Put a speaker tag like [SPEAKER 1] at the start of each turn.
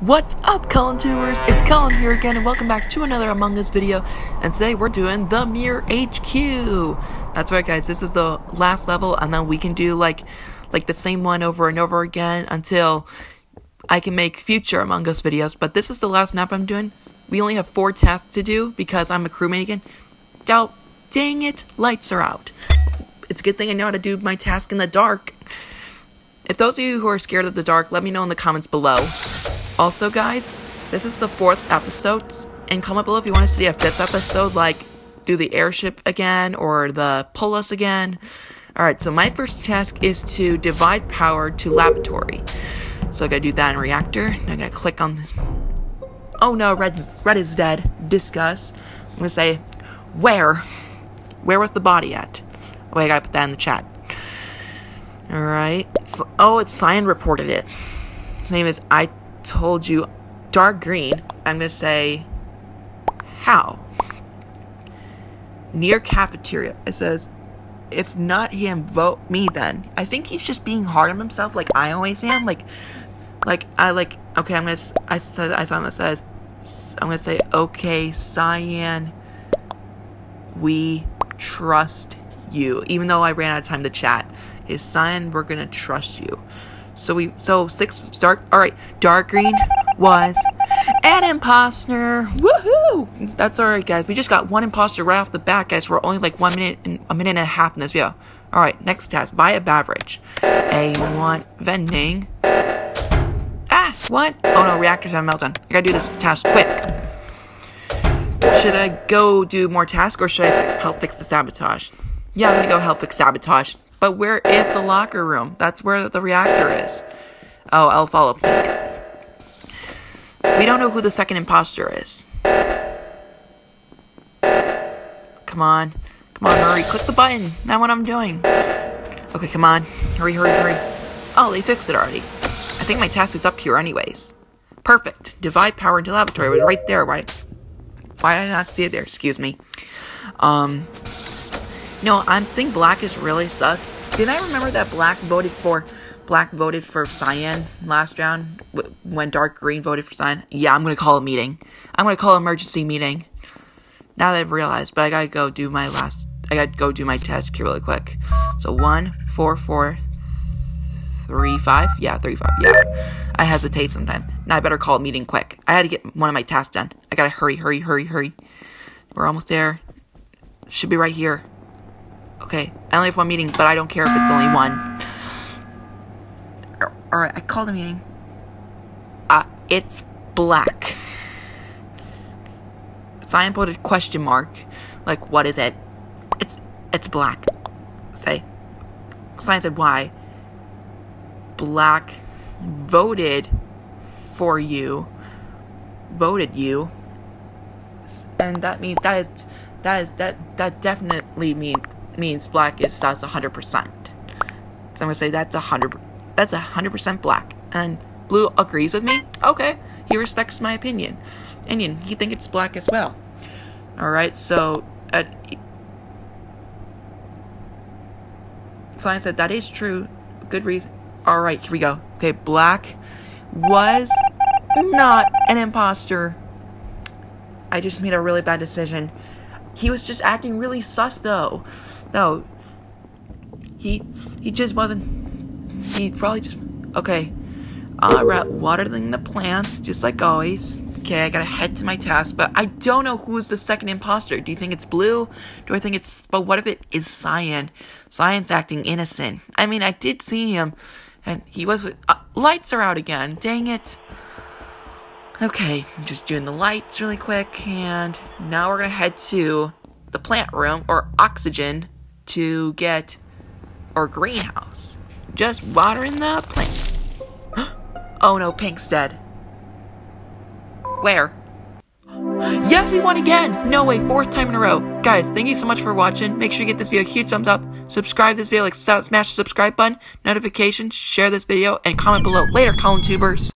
[SPEAKER 1] What's up, Colin Tubers? It's Colin here again, and welcome back to another Among Us video. And today we're doing the MIRA HQ. That's right, guys. This is the last level, and then we can do like, like the same one over and over again until I can make future Among Us videos. But this is the last map I'm doing. We only have four tasks to do because I'm a crewmate again. Doubt, dang it, lights are out. It's a good thing I know how to do my task in the dark. If those of you who are scared of the dark, let me know in the comments below. Also, guys, this is the fourth episode, and comment below if you want to see a fifth episode, like do the airship again or the Polus again. Alright, so my first task is to divide power to laboratory. So I gotta do that in reactor. I'm gonna click on this. Oh no, Red's, Red is dead. Discuss. I'm gonna say, where? Where was the body at? Oh, I gotta put that in the chat. Alright. Oh, it's Cyan reported it. His name is I told you dark green, I'm going to say how. Near cafeteria. It says, if not him, vote me then. I think he's just being hard on himself like I always am. Like, like, I like, okay, I'm going to, I said, I saw that says, I'm going to say, okay, Cyan, we trust you. Even though I ran out of time to chat. Is Cyan, we're going to trust you. So we so six dark all right, dark green was an imposter. Woohoo! That's all right, guys. We just got one imposter right off the bat, guys. We're only like one minute and a minute and a half in this video. All right, next task: buy a beverage. A one vending. Ah, what? Oh no, reactors have meltdown. I gotta do this task quick. Should I go do more tasks or should I help fix the sabotage? Yeah, I'm gonna go help fix sabotage. But where is the locker room? That's where the reactor is. Oh, I'll follow Pink. We don't know who the second imposter is. Come on. Come on, hurry. Click the button. Not what I'm doing. Okay, come on. Hurry, hurry, hurry. Oh, they fixed it already. I think my task is up here anyways. Perfect. Divide power into laboratory. It was right there, right? Why did I not see it there? Excuse me. Um, no, I think Black is really sus. Did I remember that Black voted for Black voted for Cyan last round when Dark Green voted for Cyan? Yeah, I'm gonna call a meeting. I'm gonna call an emergency meeting. Now that I've realized, but I gotta go do my last. I gotta go do my test here really quick. So one, four, four, three, five. Yeah, three, five. Yeah, I hesitate sometimes. Now I better call a meeting quick. I had to get one of my tasks done. I gotta hurry, hurry, hurry, hurry. We're almost there. Should be right here. Okay, I only have one meeting, but I don't care if it's only one. Alright, I called a meeting. Uh, it's black. Cyan put a question mark. Like, what is it? It's, it's black. Say. Cyan said, why? Black voted for you. Voted you. And that means, that is, that is, that, that definitely means means black is sus 100%. So I'm gonna say that's a hundred. That's a hundred percent black. And blue agrees with me. Okay, he respects my opinion. Indian, he think it's black as well. All right, so uh, at Cyan said that is true. Good reason. All right, here we go. Okay, black was not an imposter. I just made a really bad decision. He was just acting really sus though. No. He he just wasn't he's probably just okay. Uh watering the plants, just like always. Okay, I gotta head to my task, but I don't know who's the second imposter. Do you think it's blue? Do I think it's but what if it is Cyan? Cyan's acting innocent. I mean I did see him and he was with uh, lights are out again. Dang it. Okay, I'm just doing the lights really quick, and now we're gonna head to the plant room or oxygen to get our greenhouse. Just watering the plant. oh no, Pink's dead. Where? Yes, we won again! No way, fourth time in a row. Guys, thank you so much for watching. Make sure you get this video a huge thumbs up. Subscribe this video, like smash the subscribe button, notifications, share this video, and comment below. Later, Colin Tubers.